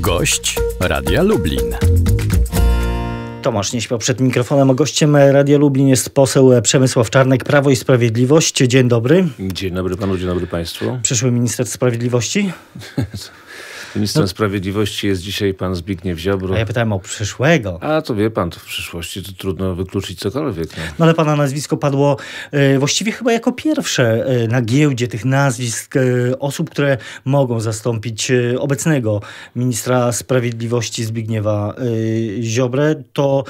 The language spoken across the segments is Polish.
Gość Radia Lublin. Tomasz nie śpiał przed mikrofonem, a gościem Radia Lublin jest poseł Przemysław Czarnek, Prawo i Sprawiedliwość. Dzień dobry. Dzień dobry panu, dzień dobry państwu. Przyszły minister sprawiedliwości. Ministrem no. Sprawiedliwości jest dzisiaj pan Zbigniew Ziobro. A ja pytałem o przyszłego. A to wie pan, to w przyszłości to trudno wykluczyć cokolwiek. No, no ale pana nazwisko padło e, właściwie chyba jako pierwsze e, na giełdzie tych nazwisk e, osób, które mogą zastąpić obecnego ministra sprawiedliwości Zbigniewa Ziobrę. To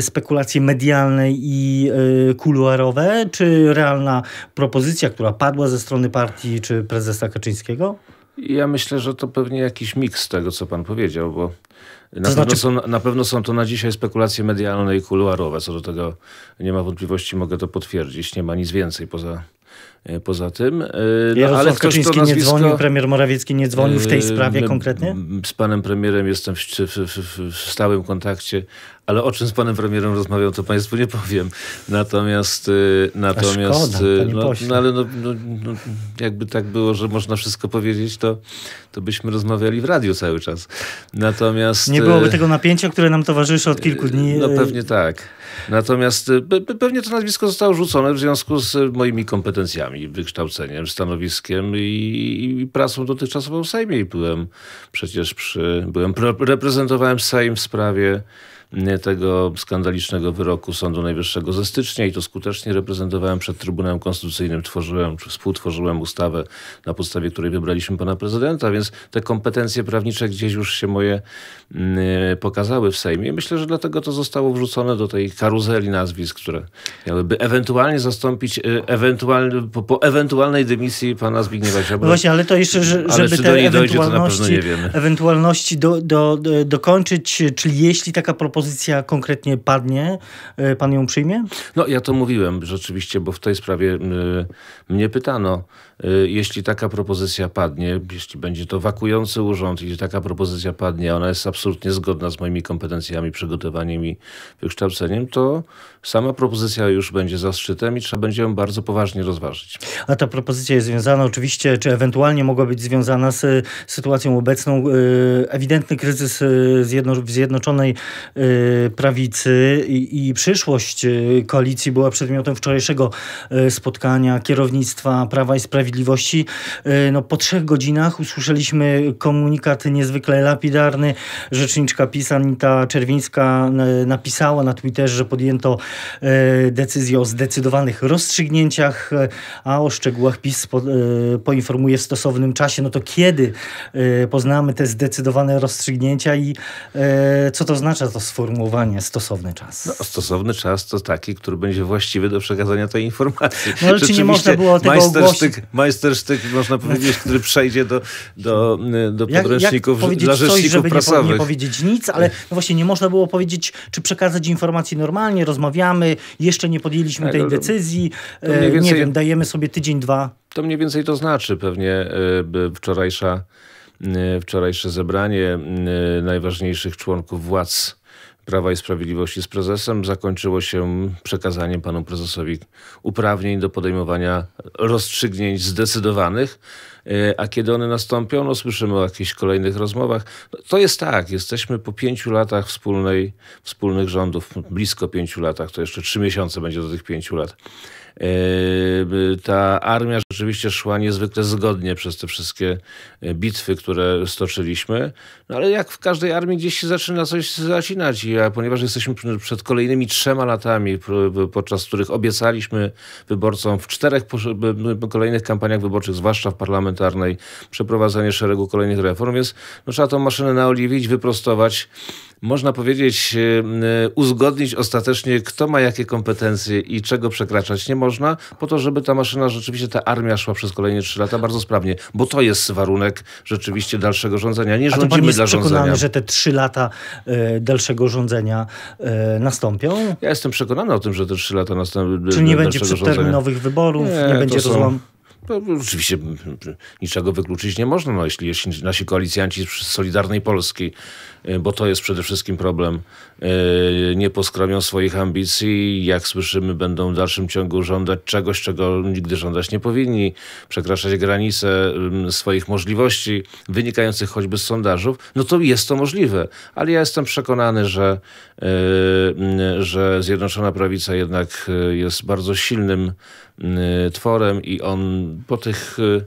spekulacje medialne i kuluarowe, czy realna propozycja, która padła ze strony partii czy prezesa Kaczyńskiego? Ja myślę, że to pewnie jakiś miks tego, co pan powiedział, bo na, to znaczy... pewno są, na pewno są to na dzisiaj spekulacje medialne i kuluarowe. Co do tego nie ma wątpliwości, mogę to potwierdzić. Nie ma nic więcej poza, poza tym. E, no, ale Kaczyński nazwisko... nie dzwonił, premier Morawiecki nie dzwonił w tej e, sprawie konkretnie? Z panem premierem jestem w, w, w, w stałym kontakcie ale o czym z panem premierem rozmawiał, to państwu nie powiem. Natomiast, natomiast szkoda, no, no, ale no, no, no, jakby tak było, że można wszystko powiedzieć, to, to byśmy rozmawiali w radiu cały czas. Natomiast... Nie byłoby tego napięcia, które nam towarzyszy od kilku dni. No pewnie tak. Natomiast pewnie to nazwisko zostało rzucone w związku z moimi kompetencjami, wykształceniem, stanowiskiem i, i pracą dotychczasową w Sejmie. I byłem przecież przy, byłem, reprezentowałem Sejm w sprawie tego skandalicznego wyroku Sądu Najwyższego ze stycznia i to skutecznie reprezentowałem przed Trybunałem Konstytucyjnym. Tworzyłem, czy współtworzyłem ustawę, na podstawie której wybraliśmy pana prezydenta, więc te kompetencje prawnicze gdzieś już się moje mm, pokazały w Sejmie. Myślę, że dlatego to zostało wrzucone do tej karuzeli nazwisk, które miałyby ewentualnie zastąpić y, ewentualny, po, po ewentualnej dymisji pana Zbigniewa Ziobry. Właśnie, ale to jeszcze, że, żeby te ewentualności, dojdzie, ewentualności do, do, do, dokończyć, czyli jeśli taka propozycja propozycja konkretnie padnie, e, pan ją przyjmie? No ja to mówiłem rzeczywiście, bo w tej sprawie y, mnie pytano, jeśli taka propozycja padnie, jeśli będzie to wakujący urząd, jeśli taka propozycja padnie, ona jest absolutnie zgodna z moimi kompetencjami, przygotowaniem i wykształceniem, to sama propozycja już będzie zaszczytem i trzeba będzie ją bardzo poważnie rozważyć. A ta propozycja jest związana oczywiście, czy ewentualnie mogła być związana z sytuacją obecną, ewidentny kryzys w Zjednoczonej prawicy i, i przyszłość koalicji była przedmiotem wczorajszego spotkania kierownictwa Prawa i Sprawiedliwości. No, po trzech godzinach usłyszeliśmy komunikat niezwykle lapidarny. Rzeczniczka PiS Anita Czerwińska napisała na Twitterze, że podjęto E, decyzję o zdecydowanych rozstrzygnięciach, e, a o szczegółach PiS po, e, poinformuje w stosownym czasie. No to kiedy poznamy te zdecydowane rozstrzygnięcia i co to oznacza to sformułowanie stosowny czas? No, stosowny czas to taki, który będzie właściwy do przekazania tej informacji. No ale czy nie można było tego majstersztyk, majstersztyk, można powiedzieć, który przejdzie do, do, do podręczników jak, jak dla rzeczników coś, żeby prasowych. Nie, nie powiedzieć nic, ale no właśnie nie można było powiedzieć, czy przekazać informacji normalnie, rozmawiamy, jeszcze nie podjęliśmy tak, tej decyzji, e, więcej, nie wiem, dajemy sobie tydzień, dwa. To mniej więcej to znaczy pewnie e, wczorajsza, e, wczorajsze zebranie najważniejszych członków władz Prawa i Sprawiedliwości z prezesem zakończyło się przekazaniem panu prezesowi uprawnień do podejmowania rozstrzygnięć zdecydowanych. A kiedy one nastąpią, no słyszymy o jakichś kolejnych rozmowach. No, to jest tak, jesteśmy po pięciu latach wspólnej, wspólnych rządów, blisko pięciu latach, to jeszcze trzy miesiące będzie do tych pięciu lat. E, ta armia rzeczywiście szła niezwykle zgodnie przez te wszystkie e, bitwy, które stoczyliśmy. No ale jak w każdej armii gdzieś się zaczyna coś zacinać. Ja, ponieważ jesteśmy przed kolejnymi trzema latami, podczas których obiecaliśmy wyborcom w czterech kolejnych kampaniach wyborczych, zwłaszcza w parlamentarnej, przeprowadzenie szeregu kolejnych reform, więc no, trzeba tą maszynę naoliwić, wyprostować można powiedzieć, e, uzgodnić ostatecznie, kto ma jakie kompetencje i czego przekraczać nie można, po to, żeby ta maszyna, rzeczywiście ta armia szła przez kolejne trzy lata bardzo sprawnie, bo to jest warunek rzeczywiście dalszego rządzenia. Nie rządzimy dla rządzenia. jest przekonany, że te trzy lata y, dalszego rządzenia y, nastąpią? Ja jestem przekonany o tym, że te trzy lata nastąpią. Czy nie będzie przedterminowych wyborów, nie, nie będzie rozłam... No, oczywiście niczego wykluczyć nie można, no, jeśli, jeśli nasi koalicjanci z Solidarnej Polski, y, bo to jest przede wszystkim problem, y, nie poskromią swoich ambicji, jak słyszymy, będą w dalszym ciągu żądać czegoś, czego nigdy żądać nie powinni, przekraczać granice swoich możliwości, wynikających choćby z sondażów, no to jest to możliwe. Ale ja jestem przekonany, że, y, że Zjednoczona Prawica jednak jest bardzo silnym tworem i on po tych y,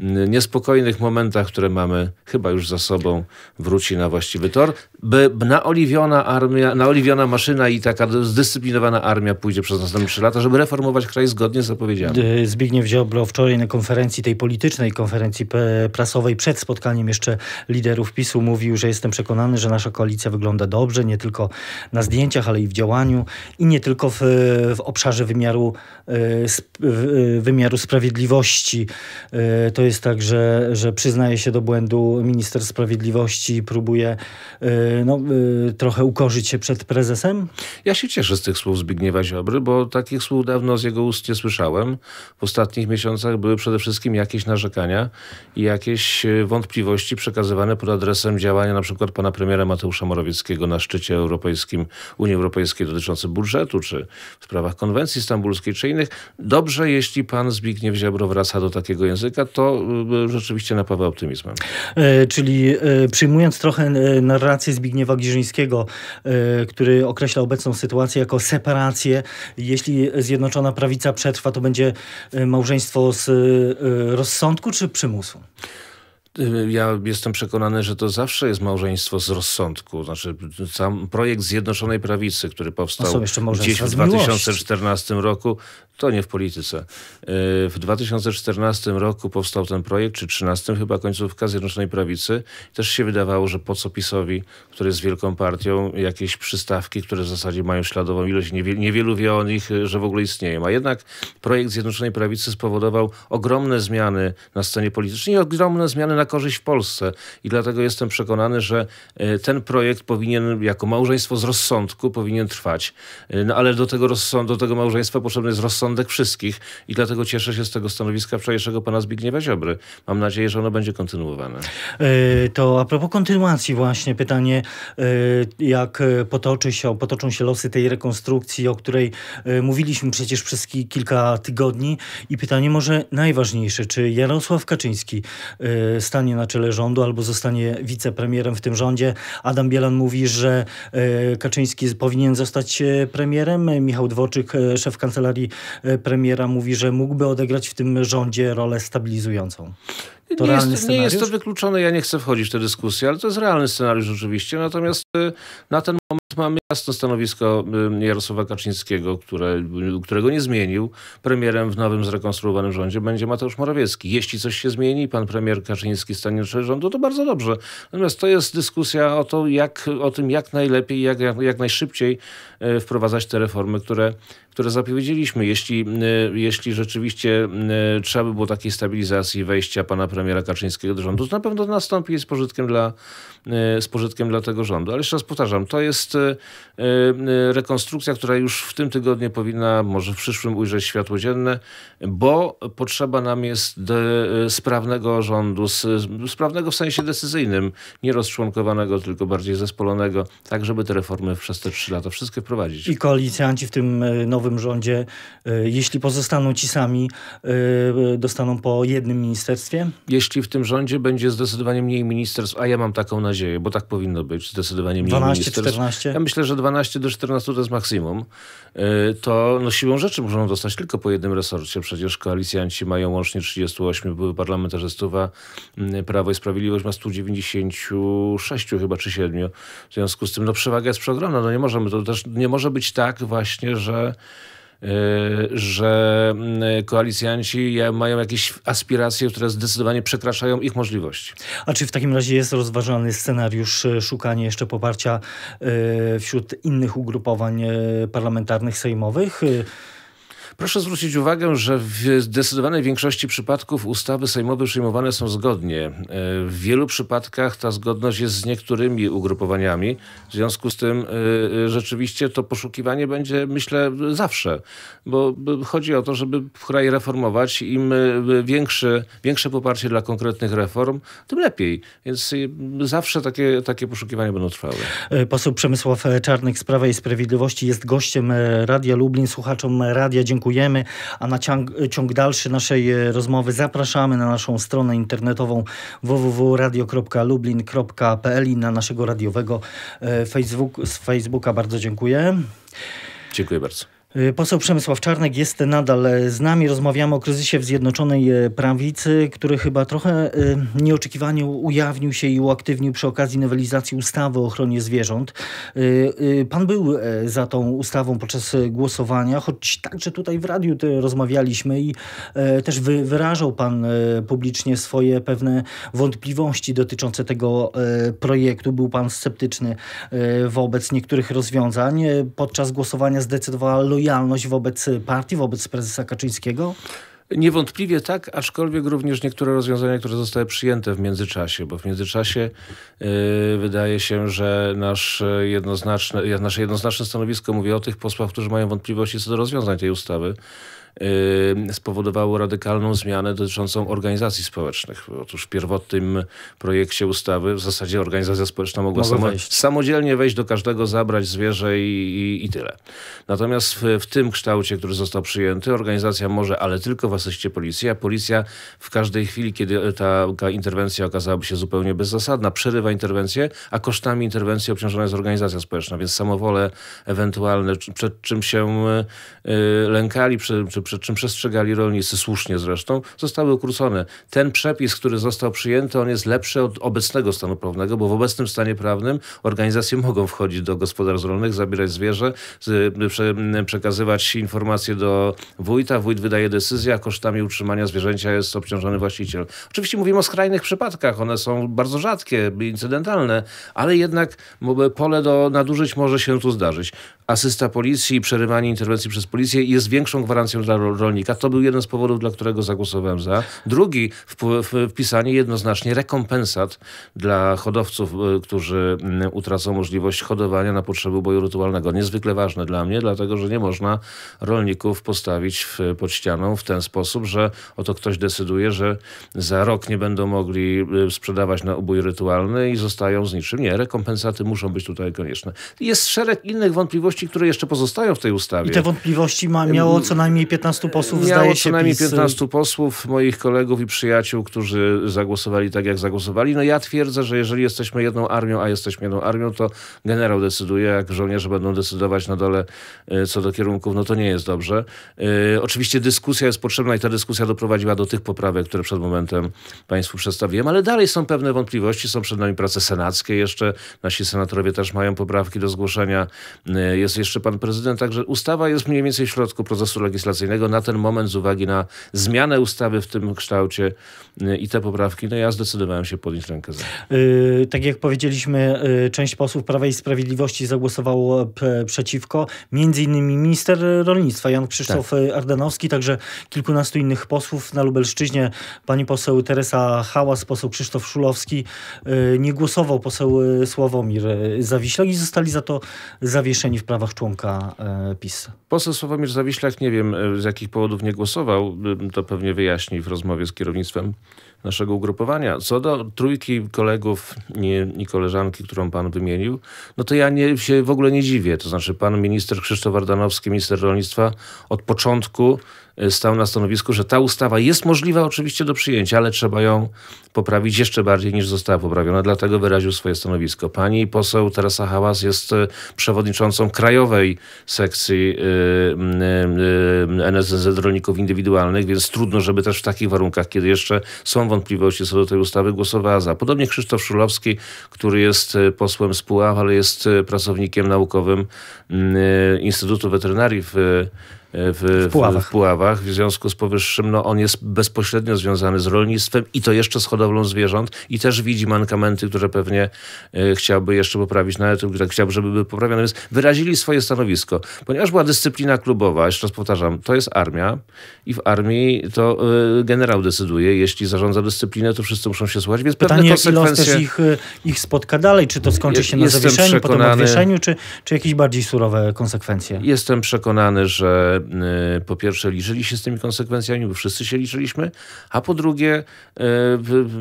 niespokojnych momentach, które mamy chyba już za sobą, wróci na właściwy tor, by naoliwiona armia, naoliwiona maszyna i taka zdyscyplinowana armia pójdzie przez następne trzy lata, żeby reformować kraj zgodnie z zapowiedziami. Zbigniew Ziobro wczoraj na konferencji, tej politycznej konferencji prasowej przed spotkaniem jeszcze liderów PiSu mówił, że jestem przekonany, że nasza koalicja wygląda dobrze, nie tylko na zdjęciach, ale i w działaniu i nie tylko w, w obszarze wymiaru, e, wymiaru sprawiedliwości. To jest tak, że, że przyznaje się do błędu minister sprawiedliwości i próbuje y, no, y, trochę ukorzyć się przed prezesem? Ja się cieszę z tych słów Zbigniewa Ziobry, bo takich słów dawno z jego ust nie słyszałem. W ostatnich miesiącach były przede wszystkim jakieś narzekania i jakieś y, wątpliwości przekazywane pod adresem działania na przykład pana premiera Mateusza Morawieckiego na szczycie europejskim Unii Europejskiej dotyczący budżetu, czy w sprawach konwencji stambulskiej, czy innych. Dobrze, jeśli pan Zbigniew Ziobro wraca do takiego języka, to Y, rzeczywiście napawa optymizmem. E, czyli e, przyjmując trochę e, narrację Zbigniewa Giżyńskiego, który określa obecną sytuację jako separację, jeśli Zjednoczona Prawica przetrwa, to będzie małżeństwo z rozsądku czy przymusu? Ja jestem przekonany, że to zawsze jest małżeństwo z rozsądku. Znaczy, sam projekt Zjednoczonej Prawicy, który powstał gdzieś w 2014 roku, to nie w polityce. Y, w 2014 roku powstał ten projekt, czy 13 chyba końcówka Zjednoczonej Prawicy. Też się wydawało, że po co PiSowi, który jest wielką partią, jakieś przystawki, które w zasadzie mają śladową ilość, niewielu wie o nich, że w ogóle istnieją. A jednak projekt Zjednoczonej Prawicy spowodował ogromne zmiany na scenie politycznej i ogromne zmiany na korzyść w Polsce. I dlatego jestem przekonany, że y, ten projekt powinien, jako małżeństwo z rozsądku, powinien trwać. No ale do tego, rozsąd, do tego małżeństwa potrzebny jest rozsądek rozsądek wszystkich i dlatego cieszę się z tego stanowiska wczorajszego pana Zbigniewa Ziobry. Mam nadzieję, że ono będzie kontynuowane. E, to a propos kontynuacji właśnie pytanie, e, jak potoczy się, potoczą się losy tej rekonstrukcji, o której e, mówiliśmy przecież przez kilka tygodni i pytanie może najważniejsze, czy Jarosław Kaczyński stanie na czele rządu albo zostanie wicepremierem w tym rządzie. Adam Bielan mówi, że Kaczyński powinien zostać premierem. Michał Dworczyk, szef kancelarii E, premiera mówi, że mógłby odegrać w tym rządzie rolę stabilizującą. To nie, jest, nie jest to wykluczone, ja nie chcę wchodzić w tę dyskusję, ale to jest realny scenariusz oczywiście. Natomiast e, na ten moment mamy jasne stanowisko e, Jarosława Kaczyńskiego, które, którego nie zmienił. Premierem w nowym zrekonstruowanym rządzie będzie Mateusz Morawiecki. Jeśli coś się zmieni, pan premier Kaczyński stanie czele rządu, to bardzo dobrze. Natomiast to jest dyskusja o, to, jak, o tym, jak najlepiej, jak, jak, jak najszybciej wprowadzać te reformy, które które zapowiedzieliśmy. Jeśli, y, jeśli rzeczywiście y, trzeba by było takiej stabilizacji wejścia pana premiera Kaczyńskiego do rządu, to na pewno nastąpi z pożytkiem dla, y, z pożytkiem dla tego rządu. Ale jeszcze raz powtarzam, to jest rekonstrukcja, która już w tym tygodniu powinna, może w przyszłym ujrzeć światło dzienne, bo potrzeba nam jest sprawnego rządu, sprawnego w sensie decyzyjnym, nie rozczłonkowanego, tylko bardziej zespolonego, tak żeby te reformy przez te trzy lata wszystkie wprowadzić. I koalicjanci w tym nowym nowym rządzie, e, jeśli pozostaną ci sami, e, dostaną po jednym ministerstwie? Jeśli w tym rządzie będzie zdecydowanie mniej ministerstw, a ja mam taką nadzieję, bo tak powinno być, zdecydowanie mniej 12, ministerstw. 14? Ja myślę, że 12 do 14 to jest maksimum. E, to no, siłą rzeczy muszą dostać tylko po jednym resorcie. Przecież koalicjanci mają łącznie 38 były parlamentarzystów, a mm, Prawo i Sprawiedliwość ma 196 chyba, czy 7. W związku z tym no, przewaga jest przeogromna. No, nie, możemy, to też nie może być tak właśnie, że że mm, koalicjanci mają jakieś aspiracje, które zdecydowanie przekraczają ich możliwości. A czy w takim razie jest rozważany scenariusz y, szukania jeszcze poparcia y, wśród innych ugrupowań parlamentarnych, sejmowych? Proszę zwrócić uwagę, że w zdecydowanej większości przypadków ustawy sejmowe przyjmowane są zgodnie. E, w wielu przypadkach ta zgodność jest z niektórymi ugrupowaniami. W związku z tym e, rzeczywiście to poszukiwanie będzie, myślę, zawsze. Bo chodzi o to, żeby kraj reformować. Im większy, większe poparcie dla konkretnych reform, tym lepiej. Więc zawsze takie, takie poszukiwania będą trwały. Poseł Przemysław Czarnek z Prawa i Sprawiedliwości jest gościem Radia Lublin. Słuchaczom Radia dziękujemy, a na ciąg, ciąg dalszy naszej e, rozmowy zapraszamy na naszą stronę internetową www.radio.lublin.pl i na naszego radiowego e, Facebook, z Facebooka. Bardzo dziękuję. Dziękuję bardzo. Y, poseł Przemysław Czarnek jest nadal e, z nami. Rozmawiamy o kryzysie w Zjednoczonej e, Prawicy, który chyba trochę e, nieoczekiwanie ujawnił się i uaktywnił przy okazji nowelizacji ustawy o ochronie zwierząt. Pan był za tą ustawą podczas głosowania, choć także tutaj w radiu rozmawialiśmy i też wyrażał pan publicznie swoje pewne wątpliwości dotyczące tego projektu. Był pan sceptyczny wobec niektórych rozwiązań. Podczas głosowania zdecydował lojalność wobec partii, wobec prezesa Kaczyńskiego? Niewątpliwie tak, aczkolwiek również niektóre rozwiązania, które zostały przyjęte w międzyczasie, bo w międzyczasie yy, wydaje się, że nasz jednoznaczne, nasze jednoznaczne stanowisko mówi o tych posłach, którzy mają wątpliwości co do rozwiązań tej ustawy. Y, spowodowało radykalną zmianę dotyczącą organizacji społecznych. Otóż w pierwotnym projekcie ustawy w zasadzie organizacja społeczna mogła samo, samodzielnie wejść do każdego, zabrać zwierzę i, i, i tyle. Natomiast w, w, tym kształcie, który został przyjęty, organizacja może, ale tylko w asyście policji, a policja w każdej chwili, kiedy ta, ta interwencja okazałaby się zupełnie bezzasadna, przerywa interwencję, a kosztami interwencji obciążona jest organizacja społeczna, więc samowole ewentualne, przed czym się y, lękali, przy, przy przed czym przestrzegali rolnicy, słusznie zresztą, zostały ukrócone. Ten przepis, który został przyjęty, on jest lepszy od obecnego stanu prawnego, bo w obecnym stanie prawnym organizacje mogą wchodzić do gospodarstw rolnych, zabierać zwierzę, przekazywać informacje do wójta, wójt wydaje decyzję, a kosztami utrzymania zwierzęcia jest obciążony właściciel. Oczywiście mówimy o skrajnych przypadkach, one są bardzo rzadkie, incydentalne, ale jednak pole do nadużyć może się tu zdarzyć. Asysta policji, przerywanie interwencji przez policję jest większą gwarancją dla rolnika. To był jeden z powodów, dla którego zagłosowałem za. Drugi, wpisanie jednoznacznie rekompensat dla hodowców, e, którzy utracą możliwość hodowania na potrzeby boju rytualnego. Niezwykle ważne dla mnie, dlatego że nie można rolników postawić w, pod ścianą w ten sposób, że oto ktoś decyduje, że za rok nie będą mogli e, sprzedawać na ubój rytualny i zostają z niczym. Nie, rekompensaty muszą być tutaj konieczne. Jest szereg innych wątpliwości, które jeszcze pozostają w tej ustawie. I te wątpliwości ma, miało co najmniej 15 15 posłów Miało zdaje się co najmniej 15 posłów, moich kolegów i przyjaciół, którzy zagłosowali tak, jak zagłosowali. No ja twierdzę, że jeżeli jesteśmy jedną armią, a jesteśmy jedną armią, to generał decyduje, jak żołnierze będą decydować na dole e, co do kierunków, no to nie jest dobrze. E, oczywiście dyskusja jest potrzebna i ta dyskusja doprowadziła do tych poprawek, które przed momentem Państwu przedstawiłem, ale dalej są pewne wątpliwości, są przed nami prace senackie jeszcze, nasi senatorowie też mają poprawki do zgłoszenia, e, jest jeszcze pan prezydent, także ustawa jest mniej więcej w środku procesu legislacyjnego, na ten moment z uwagi na zmianę ustawy w tym kształcie y, i te poprawki, no ja zdecydowałem się podnieść rękę za. Yy, tak jak powiedzieliśmy, yy, część posłów Prawa i Sprawiedliwości zagłosowało przeciwko, między innymi minister rolnictwa Jan Krzysztof tak. Ardanowski, także kilkunastu innych posłów na Lubelszczyźnie, pani poseł Teresa Hałas, poseł Krzysztof Szulowski, yy, nie głosował poseł Sławomir Zawiślak i zostali za to zawieszeni w prawach członka PiS. Poseł Sławomir Zawiślak, nie wiem z jakich powodów nie głosował, to pewnie wyjaśni w rozmowie z kierownictwem naszego ugrupowania. Co do trójki kolegów i koleżanki, którą pan wymienił, no to ja nie, się w ogóle nie dziwię. To znaczy pan minister Krzysztof Ardanowski, minister rolnictwa od początku Y, stał na stanowisku, że ta ustawa jest możliwa oczywiście do przyjęcia, ale trzeba ją poprawić jeszcze bardziej niż została poprawiona. Dlatego wyraził swoje stanowisko. Pani poseł Teresa Hałas jest y, przewodniczącą krajowej sekcji y, NSZZ Rolników Indywidualnych, więc trudno, żeby też w takich warunkach, kiedy jeszcze są wątpliwości co do tej ustawy, głosowała za. Podobnie Krzysztof Szulowski, który jest posłem z Puław, ale jest pracownikiem naukowym Instytutu Weterynarii w w, w, Puławach. w Puławach. W związku z powyższym no, on jest bezpośrednio związany z rolnictwem i to jeszcze z hodowlą zwierząt i też widzi mankamenty, które pewnie e, chciałby jeszcze poprawić, nawet tak chciałby, żeby były poprawione. Więc wyrazili swoje stanowisko. Ponieważ była dyscyplina klubowa, jeszcze raz powtarzam, to jest armia i w armii to y, generał decyduje. Jeśli zarządza dyscyplinę, to wszyscy muszą się słuchać, więc Pytanie, pewne konsekwencje... też ich, e, ich spotka dalej? Czy to skończy się na zawieszeniu, potem odwieszeniu, czy, czy jakieś bardziej surowe konsekwencje? Jestem przekonany, że po pierwsze liczyli się z tymi konsekwencjami, bo wszyscy się liczyliśmy, a po drugie y,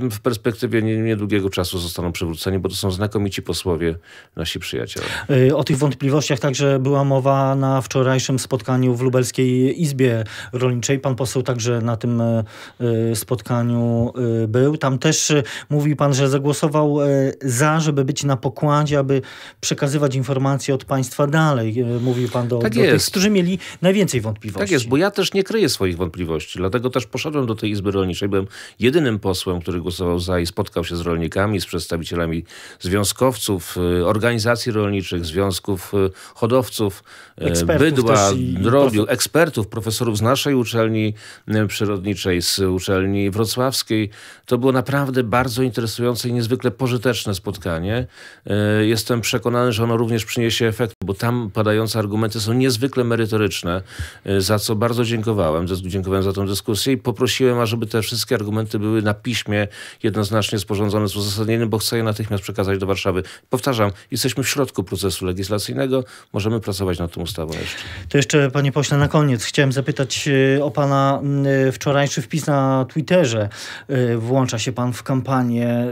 w, perspektywie niedługiego czasu zostaną przywróceni, bo to są znakomici posłowie, nasi przyjaciele. O tych wątpliwościach także była mowa na wczorajszym spotkaniu w Lubelskiej Izbie Rolniczej. Pan poseł także na tym spotkaniu był. Tam też mówił pan, że zagłosował za, żeby być na pokładzie, aby przekazywać informacje od państwa dalej. Mówił pan do, tak do tych, którzy mieli najwięcej wątpliwości. Tak jest, bo ja też nie kryję swoich wątpliwości. Dlatego też poszedłem do tej Izby Rolniczej. Byłem jedynym posłem, który głosował za i spotkał się z rolnikami, z przedstawicielami związkowców, e, organizacji rolniczych, związków e, hodowców, ekspertów bydła, drobiu, ekspertów, profesorów z naszej uczelni przyrodniczej, z uczelni wrocławskiej. To było naprawdę bardzo interesujące i niezwykle pożyteczne spotkanie. Jestem przekonany, że ono również przyniesie efekt, bo tam padające argumenty są niezwykle merytoryczne, y, za co bardzo dziękowałem. Dziękowałem za tę dyskusję i poprosiłem, ażeby te wszystkie argumenty były na piśmie jednoznacznie sporządzone z uzasadnieniem, bo chcę je natychmiast przekazać do Warszawy. Powtarzam, jesteśmy w środku procesu legislacyjnego, możemy pracować nad tą ustawą jeszcze. To jeszcze, panie pośle, na koniec chciałem zapytać y, o pana y, wczorajszy wpis na Twitterze. Włącza się pan w kampanię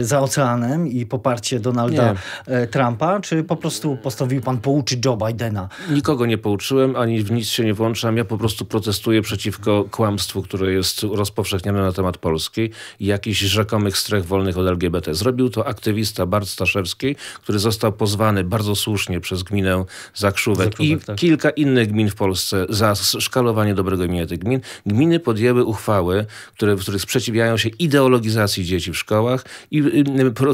za oceanem i poparcie Donalda Nie. Trumpa, czy po prostu postanowił pan pouczyć Joe Bidena? Nikogo nie pouczyłem, ani w nic się nie włączam. Ja po prostu protestuję przeciwko kłamstwu, które jest rozpowszechniane na temat Polski i jakichś rzekomych stref wolnych od LGBT. Zrobił to aktywista Bart Staszewski, który został pozwany bardzo słusznie przez gminę Zakrzówek, Zakrzówek i tak. kilka innych gmin w Polsce za szkalowanie dobrego imienia tych gmin. Gminy podjęły uchwały, które, w których sprzeciwiają się ideologizacji dzieci w szkołach i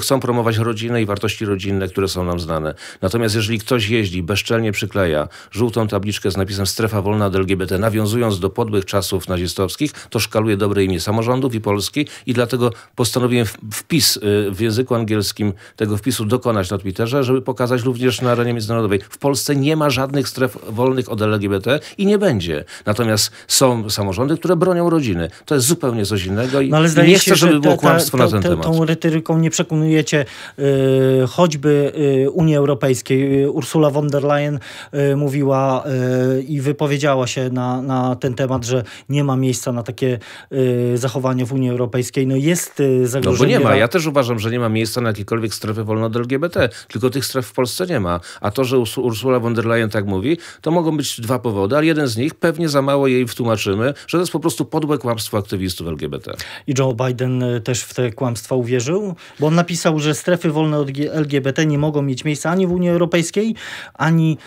chcą promować rodzinę i wartości rodzinne, które są nam znane. Natomiast jeżeli ktoś jeździ, bezczelnie przykleja żółtą tabliczkę z napisem strefa wolna od LGBT, nawiązując do podłych czasów nazistowskich, to szkaluje dobre imię samorządów i Polski i dlatego postanowiłem wpis y, w języku angielskim tego wpisu dokonać na Twitterze, żeby pokazać również na arenie międzynarodowej. W Polsce nie ma żadnych stref wolnych od LGBT i nie będzie. Natomiast są samorządy, które bronią rodziny. To jest zupełnie coś innego i, no, nie chcę, żeby było kłamstwo ta, ta, na ten temat. Tą retoryką nie przekonujecie yy, choćby yy, Unii Europejskiej. Ursula von der Leyen y, mówiła y, i wypowiedziała się na, na ten temat, że nie ma miejsca na takie y, zachowanie w Unii Europejskiej. No jest zagrożenie. No bo nie ma. Ja też uważam, że nie ma miejsca na jakiekolwiek strefy wolne od LGBT. Tylko tych stref w Polsce nie ma. A to, że Ursula von der Leyen tak mówi, to mogą być dwa powody, ale jeden z nich pewnie za mało jej wtłumaczymy, że to jest po prostu podłe kłamstwo aktywistów LGBT. I Joe Biden też w te kłamstwa uwierzył? Bo on napisał, że strefy wolne od LGBT nie mogą mieć miejsca ani w Unii Europejskiej, ani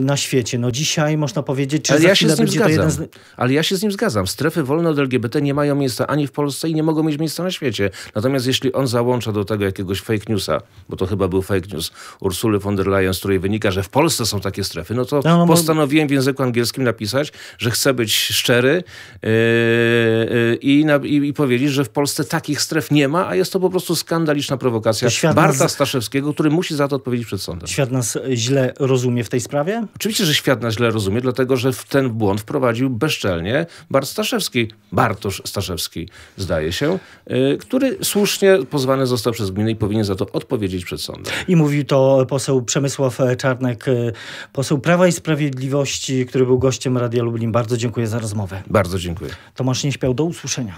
na świecie. No dzisiaj można powiedzieć, czy Ale ja się z nim zgadzam. Z... Ale ja się z nim zgadzam. Strefy wolne od LGBT nie mają miejsca ani w Polsce i nie mogą mieć miejsca na świecie. Natomiast jeśli on załącza do tego jakiegoś fake newsa, bo to chyba był fake news Ursuly von der Leyen, z której wynika, że w Polsce są takie strefy, no to no, no, postanowiłem w języku angielskim napisać, że chcę być szczery yy, yy, i, na, i, i, powiedzieć, że w Polsce takich stref nie ma, a jest to po prostu skandaliczna prowokacja Barta nas... Staszewskiego, który musi za to odpowiedzieć przed sądem. Świat nas źle rozumie w tej sprawie? Oczywiście, że świat nas źle rozumie, dlatego że w ten błąd wprowadził bezczelnie Bart Staszewski, Bartosz Staszewski, zdaje się, yy, który słusznie pozwany został przez gminę i powinien za to odpowiedzieć przed sądem. I mówił to poseł Przemysław Czarnek, y, poseł Prawa i Sprawiedliwości, który był gościem Radia Lublin. Bardzo dziękuję za rozmowę. Bardzo dziękuję. Tomasz Nieśpiał, do usłyszenia.